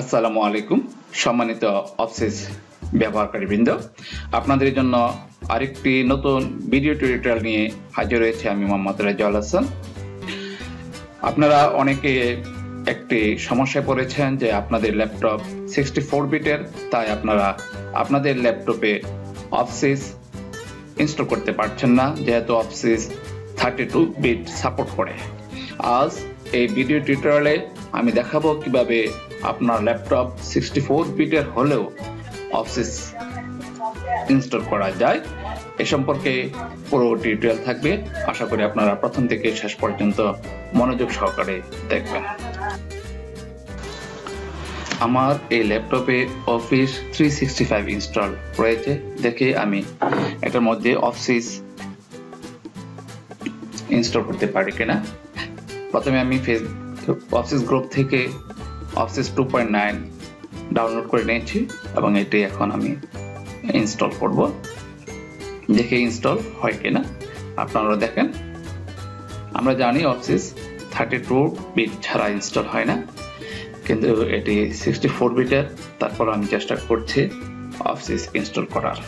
আসসালামু আলাইকুম, সম্মানিত অফিস ব্যবহারকারী বৃন্দ। আপনাদের জন্য আরেকটি নতুন ভিডিও টিউটোরিয়াল নিয়ে হাজির হয়েছে আমি মোহাম্মদ রাজাউল হাসান। আপনারা অনেকে একটি সমস্যায় পড়েছেন যে আপনাদের ল্যাপটপ সিক্সটি ফোর বিটের তাই আপনারা আপনাদের ল্যাপটপে অফিস ইনস্টল করতে পারছেন না, যেহেতু office thirty two bit support করে। আজ এই ভিডিও টিউটোরিয়ালে আমি দেখাবো কীভাবে আপনার ল্যাপটপ সিক্সটি ফোর বিটের হলেও অফিস ইনস্টল করা যায়। এ সম্পর্কে পুরো টিউটোরিয়াল থাকবে। আশা করি আপনারা প্রথম থেকে শেষ পর্যন্ত মনোযোগ সহকারে দেখবেন। আমার এই ল্যাপটপে office three sixty five install রয়েছে। দেখে আমি এটার মধ্যে অফিস ইনস্টল করতে পারি কিনা। প্রথমে আমি ফেস অফিস গ্রুপ থেকে office two point nine download করে নিয়েছি এবং এটি এখন আমি ইনস্টল করব। দেখে ইনস্টল হয় কিনা আপনারা দেখেন। আমরা জানি অফিস থার্টি টু বিট ছাড়া ইনস্টল হয় না, কিন্তু এটি সিক্সটি ফোর বিটের, তারপর আমি চেষ্টা করছি অফিস ইনস্টল করার।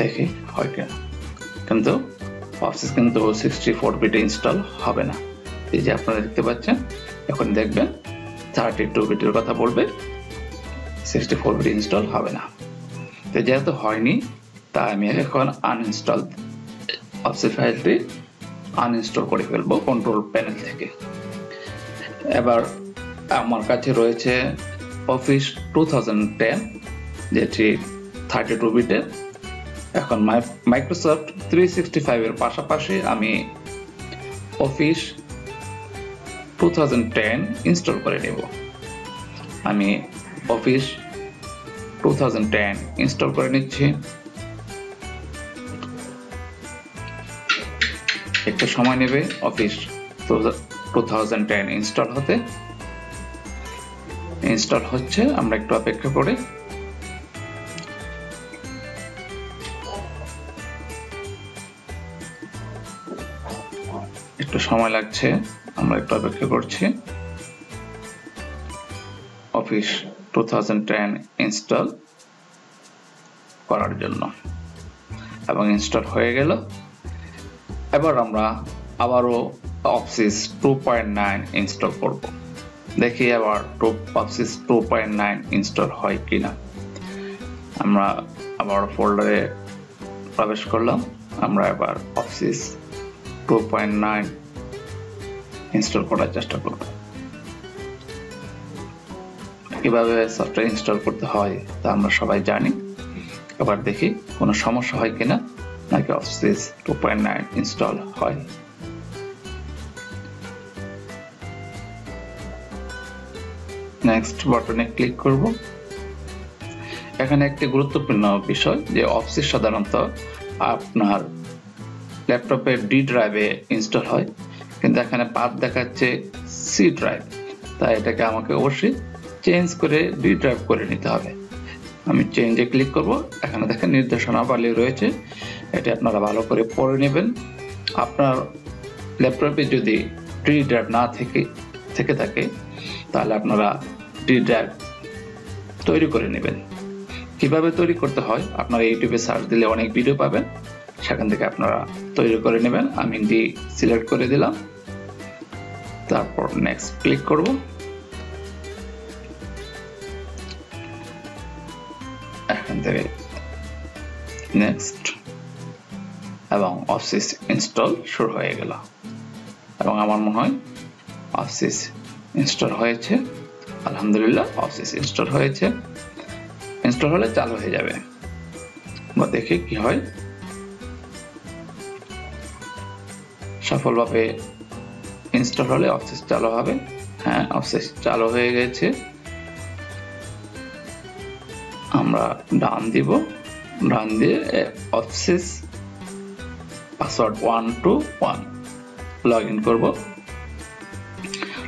দেখি হয় কিনা। কিন্তু অফিস কিন্তু সিক্সটি ফোর বিটে ইনস্টল হবে না। এই যে আপনারা দেখতে পাচ্ছেন এখন দেখবেন থার্টি টু বিটের কথা বলবে সিক্সটি ফোর বিট ইনস্টল হবে না। তো যেহেতু হয়নি, তাই আমি এখন আনইনস্টল অফিস ফাইলটি আনইনস্টল করে ফেলব কন্ট্রোল প্যানেল থেকে। এবার আমার কাছে রয়েছে অফিস টু থাউজেন্ড টেন যেটি থার্টি টু বিটের এখন মাইক্রোসফট থ্রি সিক্সটি ফাইভের পাশাপাশি আমি office two thousand ten install করে নেব। আমি office two thousand ten install করে নিচ্ছি। একটু সময় নেবে office two thousand ten install হতে। ইনস্টল হচ্ছে, আমরা একটু অপেক্ষা করে। একটু সময় লাগছে। আমরা একটু অপেক্ষা করছি office two thousand ten install করার জন্য। এবং ইনস্টল হয়ে গেল। এবার আমরা আবারও office two point nine install করব। দেখি আবার two office two point nine install হয় কিনা। আমরা আবার ফোল্ডারে প্রবেশ করলাম। আমরা এবার office two point nine install করার চেষ্টা করব। কীভাবে সফটওয়্যার ইনস্টল করতে হয় তা আমরা সবাই জানি। এবার দেখি কোনো সমস্যা হয় কিনা, নাকি office two point nine install হয়। নেক্সট বাটনে ক্লিক করব। এখানে একটি গুরুত্বপূর্ণ বিষয় যে অফিস সাধারণত আপনার ল্যাপটপের ডি ড্রাইভে ইনস্টল হয়। কিন্তু এখানে পাথ দেখাচ্ছে সি ড্রাইভ তাই এটাকে আমাকে অবশ্যই চেঞ্জ করে ডি ড্রাইভ করে নিতে হবে। আমি চেঞ্জে ক্লিক করব। এখানে দেখেন নির্দেশনাবলী রয়েছে। এটি আপনারা ভালো করে পড়ে নেবেন। আপনার ল্যাপটপে যদি ডি ড্রাইভ না থেকে থেকে থাকে, তাহলে আপনারা ডি ড্রাইভ তৈরি করে নেবেন। কীভাবে তৈরি করতে হয়? আপনারা ইউটিউবে সার্চ দিলে অনেক ভিডিও পাবেন। সেখান থেকে আপনারা তৈরি করে নেবেন। আমি ডি সিলেক্ট করে দিলাম। তারপর নেক্সট ক্লিক করব। এখান থেকে নেক্সট এবং অফিস ইনস্টল শুরু হয়ে গেল। এবং আমার মনে হয় অফিস ইনস্টল হয়েছে। আলহামদুলিল্লাহ, অফিস ইনস্টল হয়েছে। ইনস্টল হলে চালু হয়ে যাবে। বা দেখি কি হয়। সফলভাবে ইনস্টল হলে অফিস চালু হবে। হ্যাঁ অফিস চালু হয়ে গেছে। আমরা ডান দিব। ডান দিয়ে office password one two one log in করব।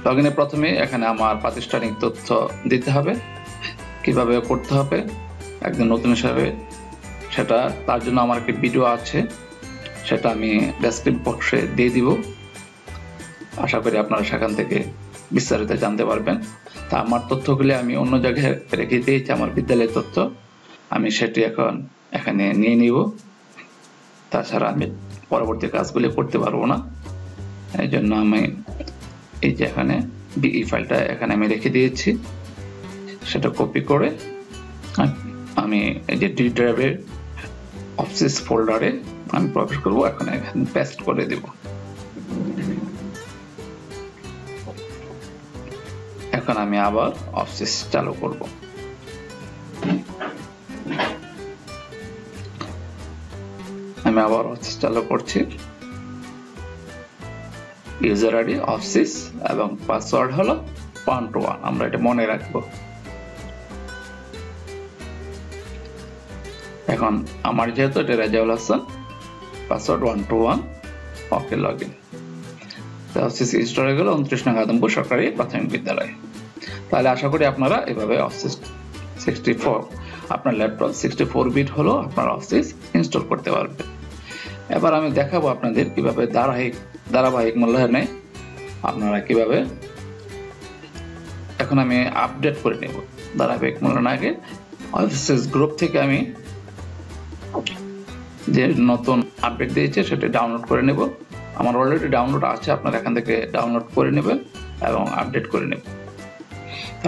লগ ইনে প্রথমে এখানে আমার প্রাতিষ্ঠানিক তথ্য দিতে হবে। কীভাবে করতে হবে? একজন নতুন হিসাবে। সেটা, তার জন্য আমার একটি ভিডিও আছে। সেটা আমি ডেসক্রিপ বক্সে দিয়ে দিব। আশা করি আপনারা সেখান থেকে বিস্তারিত জানতে পারবেন। তা আমার তথ্যগুলি আমি অন্য জায়গায় রেখে দিয়েছি, আমার বিদ্যালয়ের তথ্য। আমি সেটি এখন এখানে নিয়ে নিব। তাছাড়া আমি পরবর্তী কাজগুলি করতে পারব না। এই জন্য আমি এই যে এখানে বিই ফাইলটা এখানে আমি রেখে দিয়েছি। সেটা কপি করে আমি এই যে ডি ড্রাইভের অফিস ফোল্ডারে আমি প্রবেশ করব। এখন এখানে পেস্ট করে দেব। এখন আমি আবার অফিস চালু করব। আমি আবার অফিস চালু করছি। ইউজার আইডি অফিস এবং পাসওয়ার্ড হলো ওয়ান টু ওয়ান আমরা এটা মনে রাখব। এখন আমার যেহেতু এটা Rajaul Hasan password one two one okay log in office install হয়ে গেল, উনত্রিশ নং সরকারি প্রাথমিক বিদ্যালয়। তাহলে আশা করি আপনারা এভাবে অফিস সিক্সটি ফোর আপনার ল্যাপটপ সিক্সটি ফোর বিট হলো আপনার অফিস ইনস্টল করতে পারবেন। এবার আমি দেখাবো আপনাদের কীভাবে ধারাবাহিক ধারাবাহিক মূল্যায়নে আপনারা কীভাবে, এখন আমি আপডেট করে নেব ধারাবাহিক মূল্যায়ন আগে। অফিসেস গ্রুপ থেকে আমি যে নতুন আপডেট দিয়েছে সেটা ডাউনলোড করে নেব। আমার অলরেডি ডাউনলোড আছে, আপনারা এখান থেকে ডাউনলোড করে নেবেন এবং আপডেট করে নেবেন।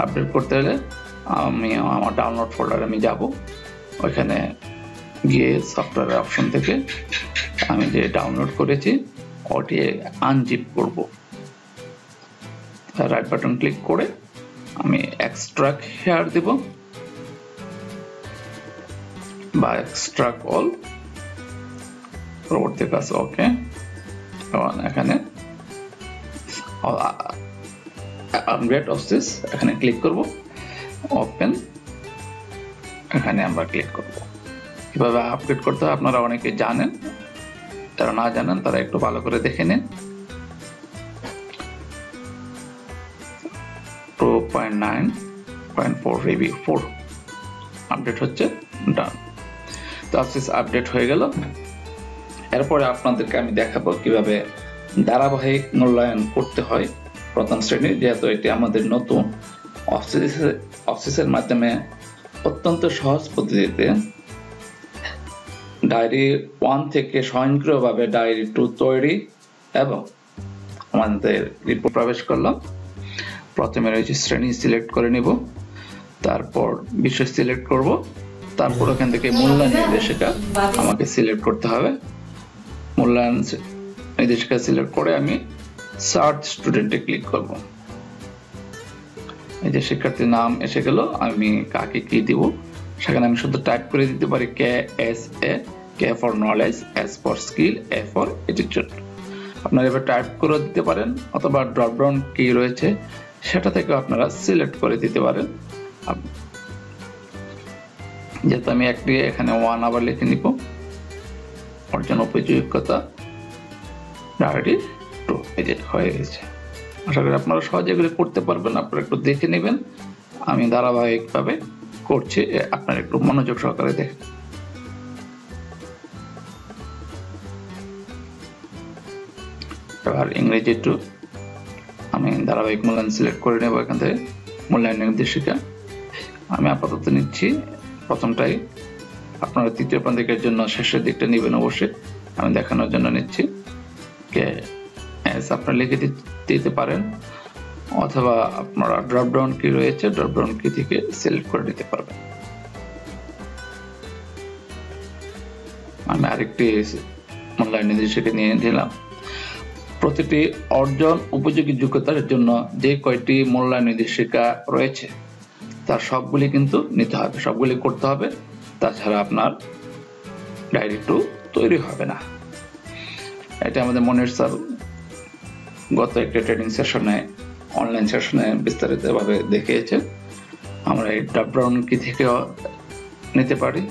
আপডেট করতে হলে আমি আমার ডাউনলোড ফোল্ডারে আমি যাব। ওইখানে গিয়ে সফটওয়্যার অপশন থেকে আমি যে ডাউনলোড করেছি, ওটি আনজিপ করব। রাইট বাটন ক্লিক করে আমি এক্সট্রাক্ট হেয়ার দেব বা এক্সট্রাক্ট অল পরবর্তী কাজ ওকে এখানে আপডেট অফিস এখানে ক্লিক করব ওপেন এখানে আমরা ক্লিক করব। কীভাবে আপডেট করতে হয়, আপনারা অনেকে জানেন, যারা না জানেন, তারা একটু ভালো করে দেখে নিন। Two point nine point four রিবি four update হচ্ছে ডান তো অফিস আপডেট হয়ে গেল। এরপরে আপনাদেরকে আমি দেখাবো কীভাবে ধারাবাহিক মূল্যায়ন করতে হয়। প্রথম শ্রেণির যেহেতু এটি আমাদের নতুন অফিসের মাধ্যমে অত্যন্ত সহজ পদ্ধতিতে ডায়েরি ওয়ান থেকে স্বয়ংক্রিয়ভাবে ডায়েরি টু তৈরি এবং আমাদের রিপোর্ট প্রবেশ করলাম প্রথমে রয়েছে শ্রেণি সিলেক্ট করে নিব, তারপর বিষয় সিলেক্ট করব, তারপর ওখান থেকে মূল্যায়ন নির্দেশিকা আমাকে সিলেক্ট করতে হবে। মূল্যায়ন নির্দেশিকা সিলেক্ট করে আমি সার্চ স্টুডেন্টে ক্লিক করব। এই যে শিক্ষার্থীর নাম এসে গেল, আমি কাকে কি দিব? সেখানে আমি শুধু টাইপ করে দিতে পারি K S A K for knowledge S for skill A for attitude আপনারা এবার টাইপ করে দিতে পারেন, অথবা ড্রপডাউন কি রয়েছে, সেটা থেকে আপনারা সিলেক্ট করে দিতে পারেন। যেহেতু আমি একটি এখানে ওয়ান আবার লিখে নিব। অর্জন উপযোগ্যতা ডায়েরি টু এই যে হয়ে গেছে। আশা করি আপনারা সহজে এগুলি করতে পারবেন। আপনারা একটু দেখে নেবেন। আমি ধারাবাহিকভাবে করছি। আপনার একটু মনোযোগ সহকারে দেখেন। এবার ইংরেজি একটু আমি ধারাবাহিক মূল্যায়ন সিলেক্ট করে নেব এখান থেকে। মূল্যায়ন নির্দেশিকা। আমি আপাতত নিচ্ছি। প্রথমটাই আপনারা তৃতীয় প্রান্তিকের জন্য শেষের দিকটা নেবেন অবশ্যই। আমি দেখানোর জন্য নিচ্ছি। কে এস আপনারা লিখে দিতে পারেন। অথবা আপনারা ড্রপ ডাউন কি রয়েছে ড্রপ ডাউন কি থেকে সিলেক্ট করে নিতে পারবেন। আমি আরেকটি মূল্যায়ন নির্দেশিকা নিয়ে নিলাম। প্রতিটি অর্জন উপযোগী যোগ্যতার জন্য যে কয়টি মূল্যায়ন নির্দেশিকা রয়েছে, তার সবগুলি কিন্তু নিতে হবে। সবগুলি করতে হবে, তাছাড়া আপনার ডায়েরি টু তৈরি হবে না। এটা আমাদের মনের স্যার গত একটা ট্রেনিং সেশনে অনলাইন সেশনে বিস্তারিতভাবে দেখিয়েছে। আমরা এই ড্রপডাউন কি থেকেও নিতে পারি?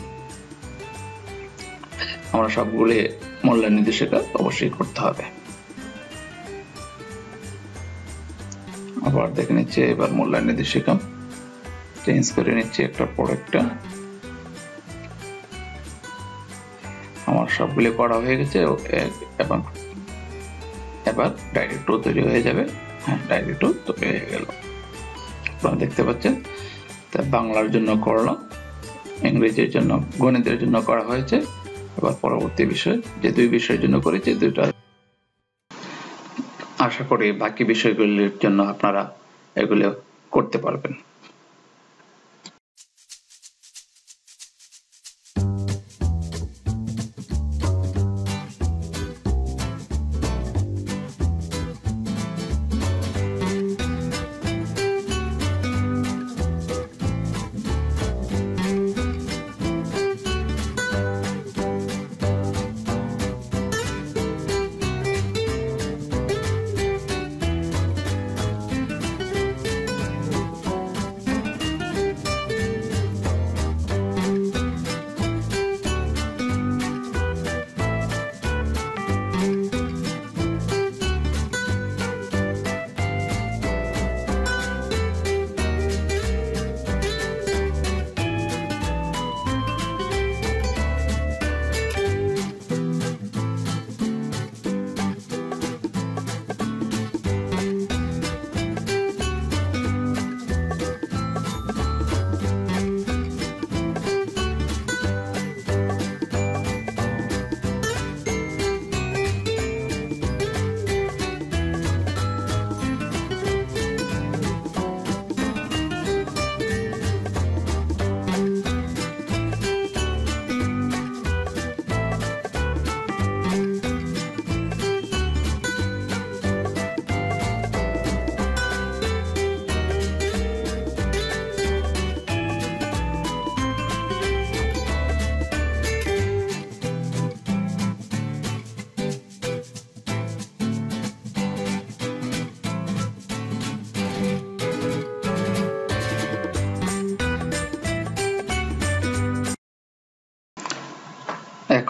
আমরা সবগুলি মূল্যায়ন নির্দেশিকা অবশ্যই করতে হবে। আবার দেখে নিচ্ছে, এবার মূল্যায়ন নির্দেশিকা। চেঞ্জ করে নিচ্ছি একটা প্রোডাক্টটা আমার সবগুলি করা হয়ে গেছে এবং এবার ডাইরেক্ট টু তৈরি হয়ে যাবে। হ্যাঁ ডায়েরি টু তৈরি হয়ে গেল। আপনারা দেখতে পাচ্ছেন, তা বাংলার জন্য করলাম ইংরেজির জন্য, গণিতের জন্য করা হয়েছে। এবার পরবর্তী বিষয়, যে দুই বিষয়ের জন্য করেছি, দুইটা আশা করি বাকি বিষয়গুলির জন্য আপনারা এগুলো করতে পারবেন।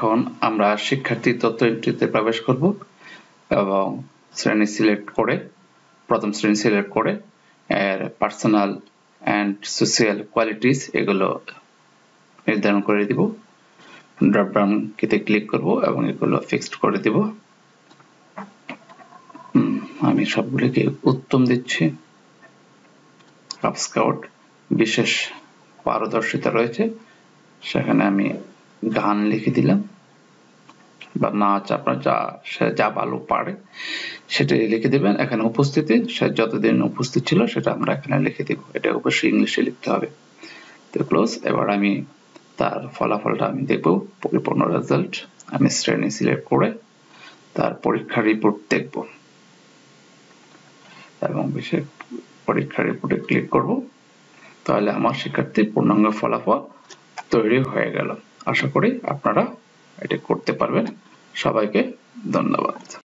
এখন আমরা শিক্ষার্থী তথ্য এন্ট্রিতে প্রবেশ করব এবং শ্রেণি সিলেক্ট করে, প্রথম শ্রেণি সিলেক্ট করে এর পার্সোনাল অ্যান্ড সোশিয়াল কোয়ালিটিস এগুলো নির্ধারণ করে দিব। ড্রপডাউন কিতে ক্লিক করব এবং এগুলো ফিক্সড করে দিব। আমি সবগুলিকে উত্তম দিচ্ছি। স্কাউট বিশেষ পারদর্শিতা রয়েছে। সেখানে আমি গান লিখে দিলাম। বা নাচ আপনার যা, সে যা ভালো পারে সেটা লিখে দিবেন। এখানে উপস্থিতি, সে যতদিন উপস্থিত ছিল, সেটা আমরা এখানে লিখে দিব। এটা অবশ্যই ইংলিশে লিখতে হবে। তো ক্লোজ এবার আমি তার ফলাফলটা আমি দেখব। পরিপূর্ণ রেজাল্ট আমি শ্রেণি সিলেক্ট করে তার পরীক্ষার রিপোর্ট দেখব। এবং বিশেষ পরীক্ষার রিপোর্টে ক্লিক করব। তাহলে আমার শিক্ষার্থী পূর্ণাঙ্গ ফলাফল তৈরি হয়ে গেল। আশা করি আপনারা এটি করতে পারবেন। সবাইকে ধন্যবাদ।